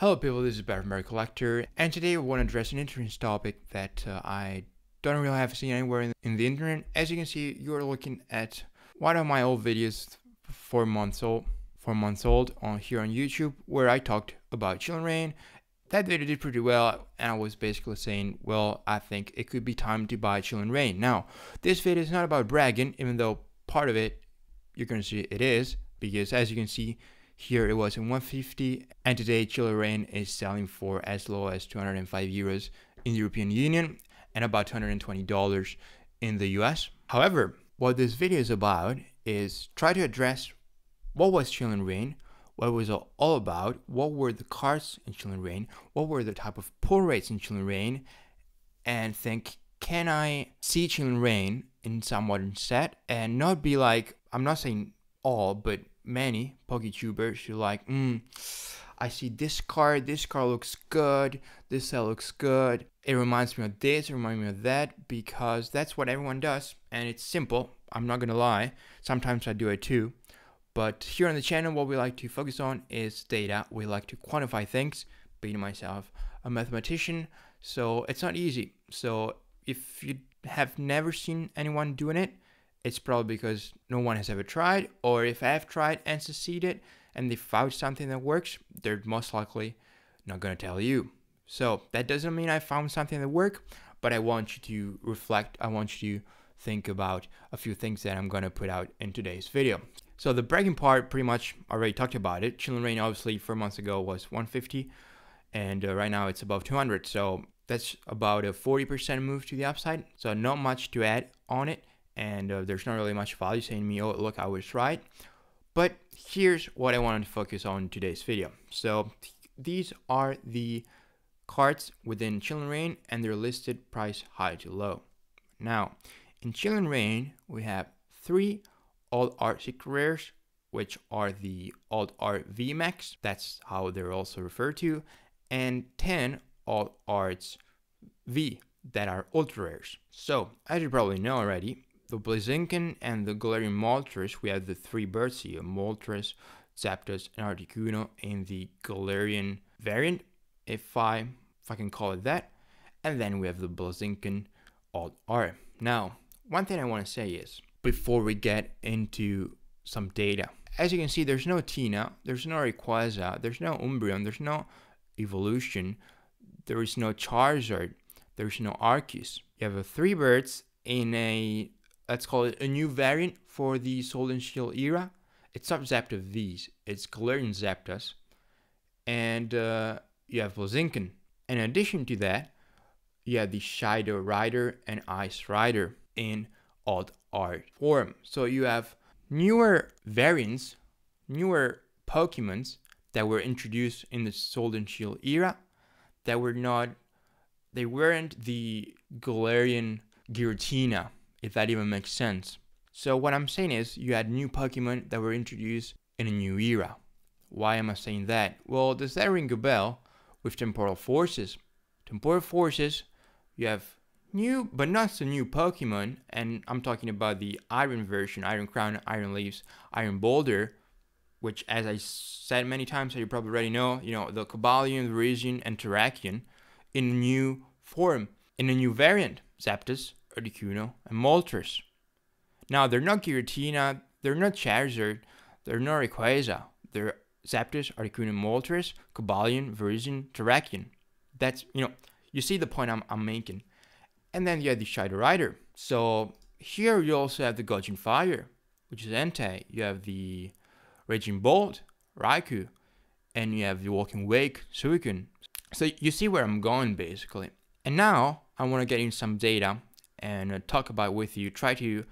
Hello people, this is Barrett Collector, and today we want to address an interesting topic that uh, I don't really have seen anywhere in, in the internet. As you can see, you're looking at one of my old videos, four months old, four months old, on here on YouTube, where I talked about Chilling Reign. That video did pretty well, and I was basically saying, well, I think it could be time to buy Chilling Reign. Now, this video is not about bragging, even though part of it, you're going to see it is, because as you can see, here it was in 150 and today Chilling Reign is selling for as low as 205 euros in the European Union and about $220 in the US. However, what this video is about is try to address what was Chilling Reign, what was it all about, what were the cards in Chilling Reign, what were the type of pull rates in Chilling Reign, and think, can I see Chilling Reign in some modern set and not be like, I'm not saying all, but many PokeTubers who like, mm, I see this card, this card looks good, this set looks good. It reminds me of this, it reminds me of that, because that's what everyone does, and it's simple. I'm not gonna lie. Sometimes I do it too. But here on the channel, what we like to focus on is data. We like to quantify things, being myself a mathematician, so it's not easy. So if you have never seen anyone doing it, it's probably because no one has ever tried, or if I have tried and succeeded and they found something that works, they're most likely not going to tell you. So that doesn't mean I found something that worked, but I want you to reflect, I want you to think about a few things that I'm going to put out in today's video. So the bragging part, pretty much already talked about it. Chilling Reign, obviously, four months ago was 150, and uh, right now it's above 200. So that's about a 40% move to the upside. So not much to add on it and uh, there's not really much value saying me, oh, look, I was right. But here's what I wanted to focus on in today's video. So these are the cards within Chilling Reign and their listed price high to low. Now, in Chilling Reign, we have three Alt Art Secret Rares, which are the Alt Art VMAX, that's how they're also referred to, and 10 Alt Arts V that are ultra rares. So, as you probably know already, the Blaziken and the Galarian Moltres, we have the three birds here, Moltres, Zapdos, and Articuno in the Galarian variant, if I, if I can call it that. And then we have the Blaziken Alt Art. Now, one thing I want to say is, before we get into some data, as you can see, there's no Tina, there's no Rayquaza, there's no Umbreon, there's no Eeveelution, there is no Charizard, there's no Arceus. You have three birds in a let's call it a new variant for the Sword and Shield era. It's not Zapdos V's, it's Galarian Zapdos. And uh, you have Blaziken. In addition to that, you have the Shadow Rider and Ice Rider in Alt Art form. So you have newer variants, newer Pokemons that were introduced in the Sword and Shield era that were not, they weren't the Galarian Giratina if that even makes sense. So what I'm saying is you had new Pokemon that were introduced in a new era. Why am I saying that? Well, does that ring a bell with Temporal Forces? Temporal Forces, you have new, but not so new Pokemon, and I'm talking about the Iron version, Iron Crown, Iron Leaves, Iron Boulder, which as I said many times, you probably already know, you know, the Cobalion, the Virizion, and Terrakion in a new form, in a new variant, Zapdos, Articuno, and Moltres. Now, they're not Giratina, they're not Charizard, they're not Rayquaza. They're Zapdos, Articuno, Moltres, Cobalion, Virizion, Terrakion. That's, you know, you see the point I'm, I'm making. And then you have the Shadow Rider. So here you also have the Gouging Fire, which is Entei. You have the Raging Bolt, Raikou. And you have the Walking Wake, Suicune. So you see where I'm going basically. And now I want to get in some data and uh, talk about with you. Try to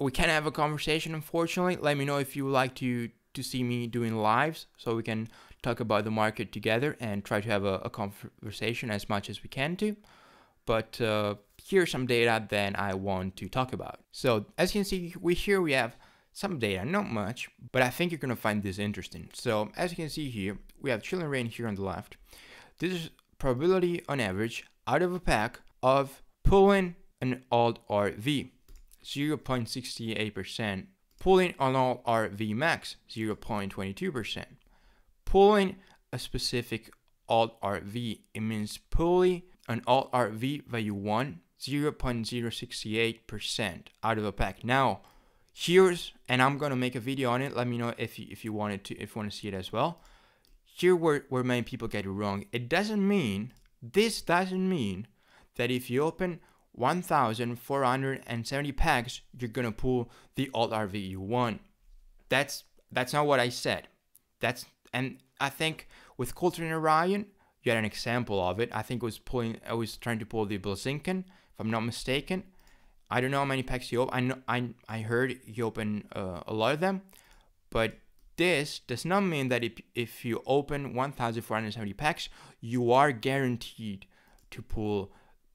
we can't have a conversation unfortunately. Let me know if you would like to to see me doing lives so we can talk about the market together and try to have a, a conversation as much as we can to. But uh, here's some data that I want to talk about. So as you can see, we here we have some data, not much, but I think you're gonna find this interesting. So as you can see here, we have Chilling rain here on the left. This is probability on average out of a pack of pulling an alt RV, 0.68%. Pulling on alt RV max, 0.22%. Pulling a specific alt RV. It means pulling an alt RV value 1, 0.068% out of a pack. Now, here's, and I'm gonna make a video on it. Let me know if you, if you wanted to, if you want to see it as well. Here where, where many people get it wrong. It doesn't mean, this doesn't mean that if you open 1,470 packs, you're gonna pull the alt RV you want. That's that's not what I said. That's and I think with Coulter and Orion, you had an example of it. I think it was pulling. I was trying to pull the Blaziken, if I'm not mistaken. I don't know how many packs you open. I know I I heard you open uh, a lot of them, but this does not mean that if if you open 1,470 packs, you are guaranteed to pull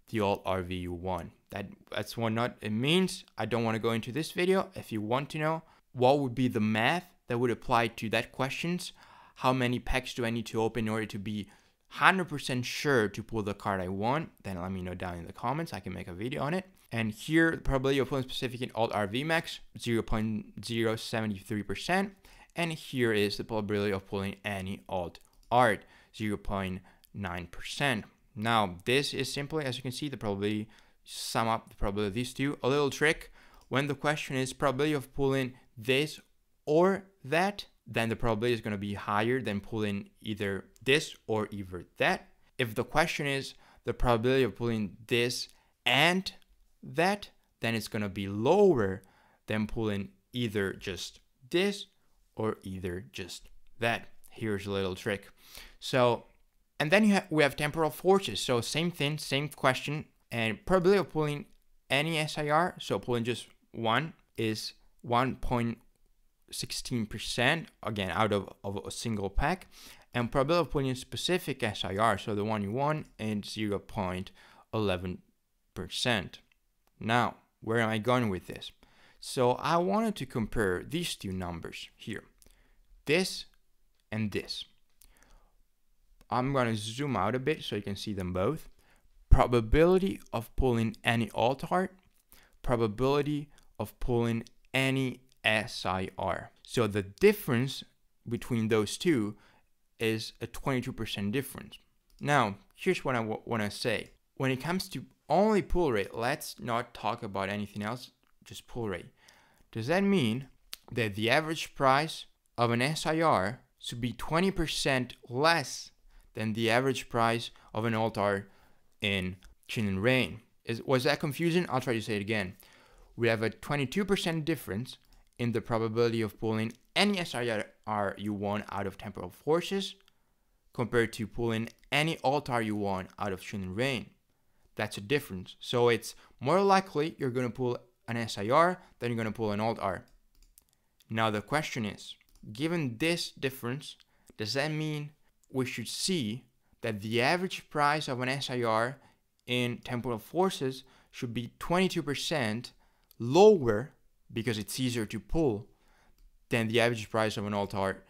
the alt RVU1. That that's what not it means. I don't want to go into this video. If you want to know what would be the math that would apply to that questions, how many packs do I need to open in order to be 100% sure to pull the card I want, then let me know down in the comments. I can make a video on it. And here, the probability of pulling specific in Alt RV Max, 0.073%. And here is the probability of pulling any Alt Art, 0.9%. Now, this is simply, as you can see, the probability, sum up the probability of these two. A little trick, when the question is probability of pulling this or that, then the probability is going to be higher than pulling either this or either that. If the question is the probability of pulling this and that, then it's going to be lower than pulling either just this or either just that. Here's a little trick. So, and then have, we have temporal forces. So same thing, same question, and probability of pulling any SIR, so pulling just one, is 1.1 16% again out of, of a single pack. And probability of putting specific SIR so the one you want is 0.11% now where am I going with this? So I wanted to compare these two numbers here this and this I'm going to zoom out a bit so you can see them both probability of pulling any alt art probability of pulling any SIR. So the difference between those two is a 22% difference. Now, here's what I want to say. When it comes to only pull rate, let's not talk about anything else, just pull rate. Does that mean that the average price of an SIR should be 20% less than the average price of an altar in and Reign? Is, was that confusing? I'll try to say it again. We have a 22% difference in the probability of pulling any SIR you want out of temporal forces compared to pulling any altar you want out of and Reign. That's a difference. So it's more likely you're going to pull an SIR than you're going to pull an altar. Now the question is, given this difference, does that mean we should see that the average price of an SIR in temporal forces should be 22% lower because it's easier to pull than the average price of an altar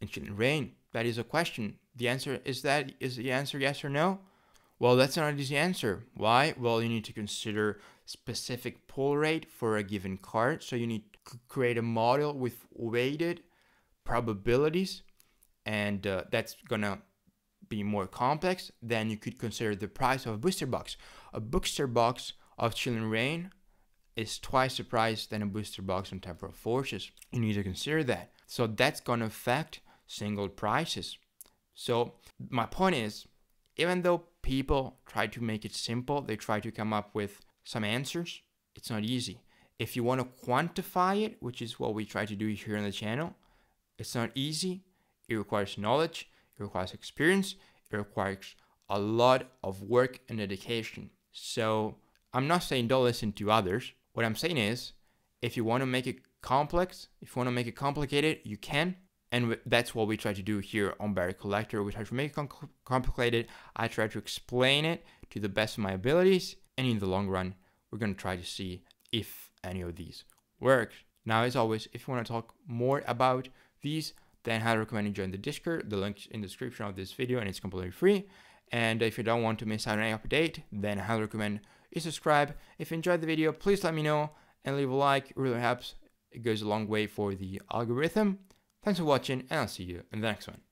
in rain? That is a question. The answer is that is the answer yes or no? Well, that's not an easy answer. Why? Well, you need to consider specific pull rate for a given card. So you need to create a model with weighted probabilities, and uh, that's gonna be more complex. Then you could consider the price of a booster box. A booster box of Chilling Reign is twice the price than a booster box on temporal forces. You need to consider that. So that's to affect single prices. So my point is, even though people try to make it simple, they try to come up with some answers, it's not easy. If you want to quantify it, which is what we try to do here on the channel, it's not easy. It requires knowledge, it requires experience, it requires a lot of work and dedication. So I'm not saying don't listen to others. What I'm saying is, if you want to make it complex, if you want to make it complicated, you can. And that's what we try to do here on Barrett Collector. We try to make it complicated. I try to explain it to the best of my abilities. And in the long run, we're going to try to see if any of these work. Now, as always, if you want to talk more about these, then I highly recommend you join the Discord. The link's in the description of this video and it's completely free. And if you don't want to miss out on any update, then I highly recommend you subscribe. If you enjoyed the video, please let me know and leave a like. It really helps. It goes a long way for the algorithm. Thanks for watching and I'll see you in the next one.